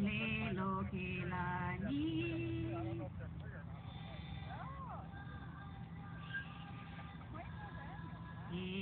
Lelo Kelani. Hey.